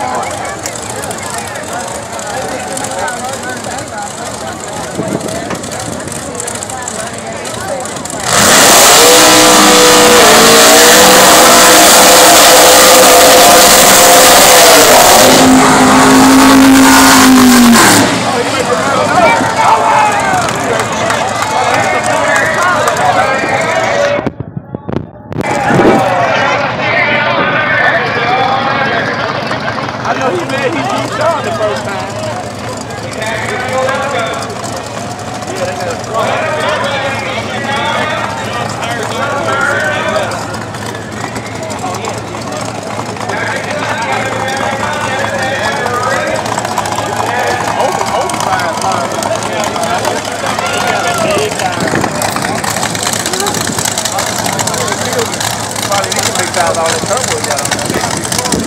好。The first time. Yeah, they got a Probably need to fix out all you got there.